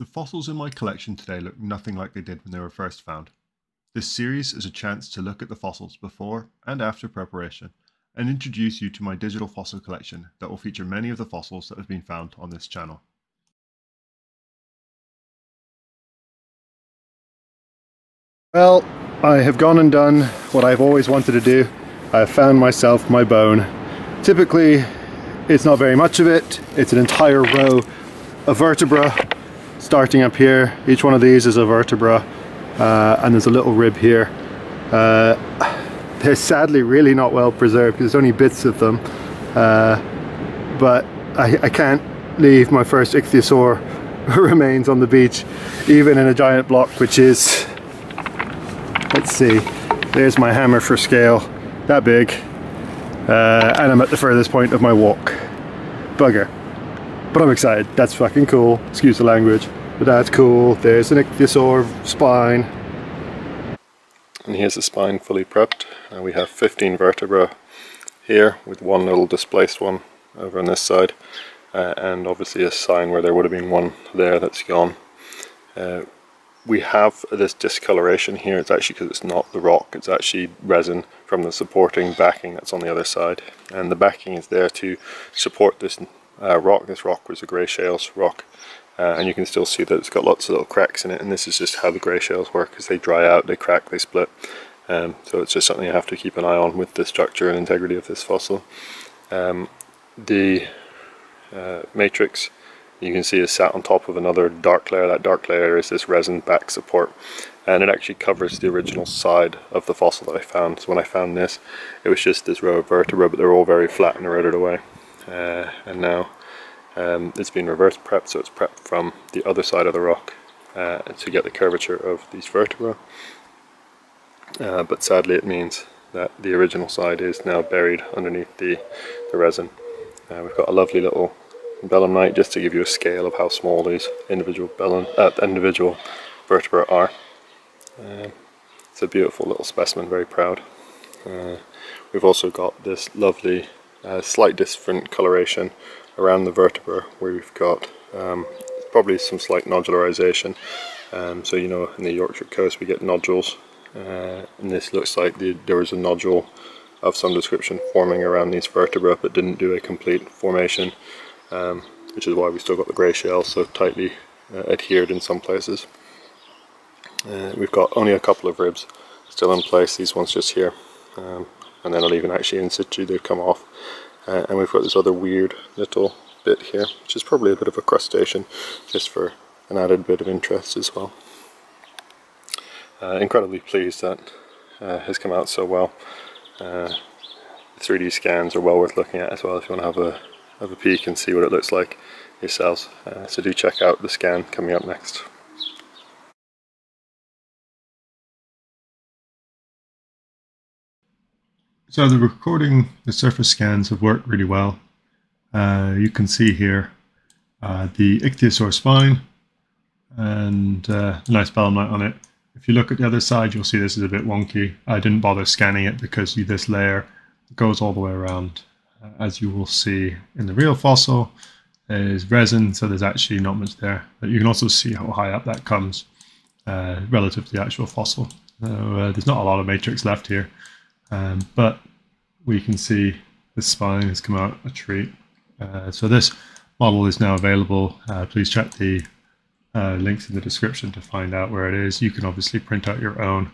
The fossils in my collection today look nothing like they did when they were first found. This series is a chance to look at the fossils before and after preparation and introduce you to my digital fossil collection that will feature many of the fossils that have been found on this channel. Well, I have gone and done what I've always wanted to do. I have found myself my bone. Typically, it's not very much of it. It's an entire row of vertebra starting up here each one of these is a vertebra uh, and there's a little rib here. Uh, they're sadly really not well preserved there's only bits of them. Uh, but I, I, can't leave my first ichthyosaur remains on the beach even in a giant block which is let's see there's my hammer for scale that big. Uh, and I'm at the furthest point of my walk. Bugger but I'm excited. That's fucking cool. Excuse the language. But that's cool. There's an ichthyosaur spine. And here's the spine fully prepped. Uh, we have 15 vertebra here with one little displaced one over on this side. Uh, and obviously a sign where there would have been one there that's gone. Uh, we have this discoloration here, it's actually because it's not the rock, it's actually resin from the supporting backing that's on the other side. And the backing is there to support this uh, rock. This rock was a grey shales rock uh, and you can still see that it's got lots of little cracks in it and this is just how the grey shales work as they dry out, they crack, they split. Um, so it's just something you have to keep an eye on with the structure and integrity of this fossil. Um, the uh, matrix you can see is sat on top of another dark layer. That dark layer is this resin back support and it actually covers the original side of the fossil that I found. So when I found this it was just this row of vertebrae but they're all very flat and eroded away uh, and now um, it's been reverse prepped so it's prepped from the other side of the rock uh, to get the curvature of these vertebrae uh, but sadly it means that the original side is now buried underneath the, the resin. Uh, we've got a lovely little belemnite just to give you a scale of how small these individual belemn, uh, individual vertebrae are. Um, it's a beautiful little specimen, very proud. Uh, we've also got this lovely uh, slight different coloration around the vertebra where we've got um, probably some slight nodularization. Um, so you know in the Yorkshire coast we get nodules uh, and this looks like the, there was a nodule of some description forming around these vertebrae but didn't do a complete formation um, which is why we still got the grey shale so tightly uh, adhered in some places. Uh, we've got only a couple of ribs still in place, these ones just here um, and then I'll even actually in situ They've come off uh, and we've got this other weird little bit here which is probably a bit of a crustacean just for an added bit of interest as well. Uh, incredibly pleased that uh, has come out so well. Uh, 3D scans are well worth looking at as well if you want to have a have a peek and see what it looks like yourselves. Uh, so do check out the scan coming up next. So the recording, the surface scans have worked really well. Uh, you can see here uh, the ichthyosaur spine and uh, a nice belemnite on it. If you look at the other side, you'll see this is a bit wonky. I didn't bother scanning it because this layer goes all the way around. Uh, as you will see in the real fossil, there's resin, so there's actually not much there. But you can also see how high up that comes uh, relative to the actual fossil. So, uh, there's not a lot of matrix left here. Um, but we can see the spine has come out a treat. Uh, so this model is now available. Uh, please check the uh, links in the description to find out where it is. You can obviously print out your own